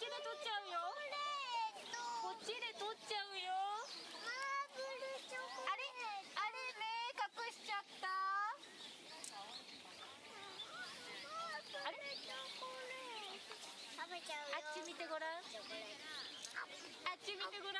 で撮っちゃうよこっちで撮っちゃうよ。あれ？あれ目隠しちゃった。あれ食べちゃうよ。あっち見てごらん。あっち見てごらん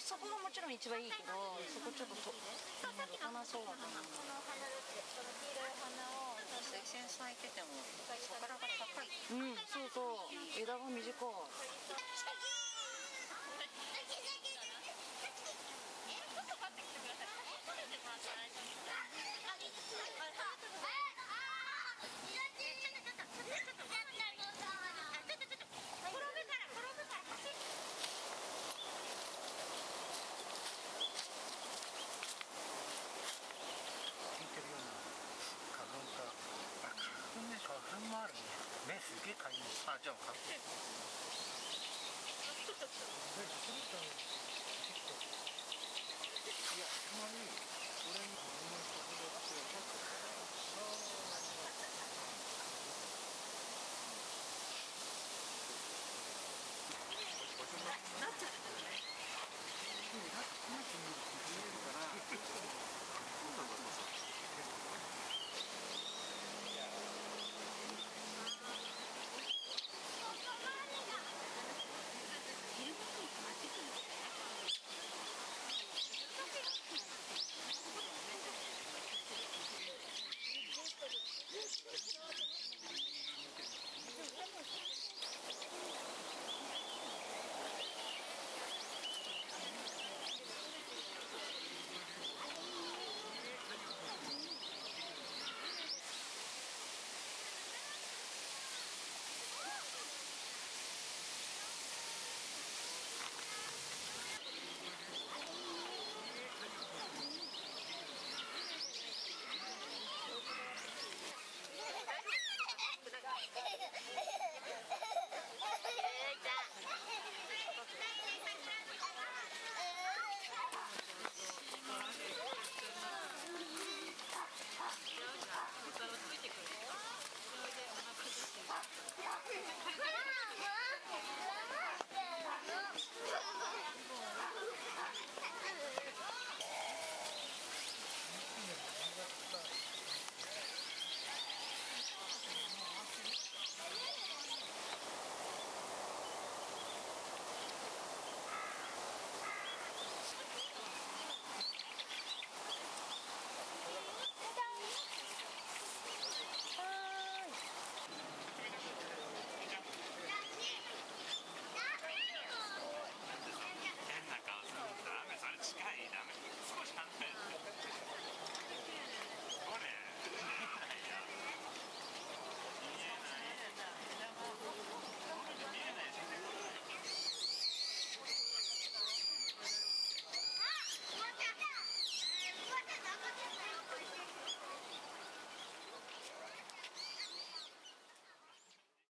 そこそこがもちろん一番いいけどそこちょっととそうだなこの花だってこの黄色い花を水仙咲いててもそこからが高い。うんそうそう枝が短いてるような花粉かあ花粉ね花粉もあるね目すげえかゆいあじゃあ買って。いやたまに。